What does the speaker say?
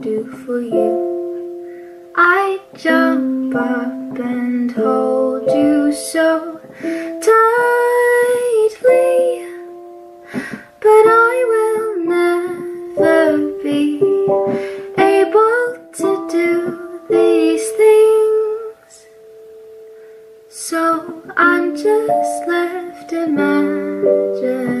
do for you. I jump up and hold you so tightly, but I will never be able to do these things. So I'm just left imagining.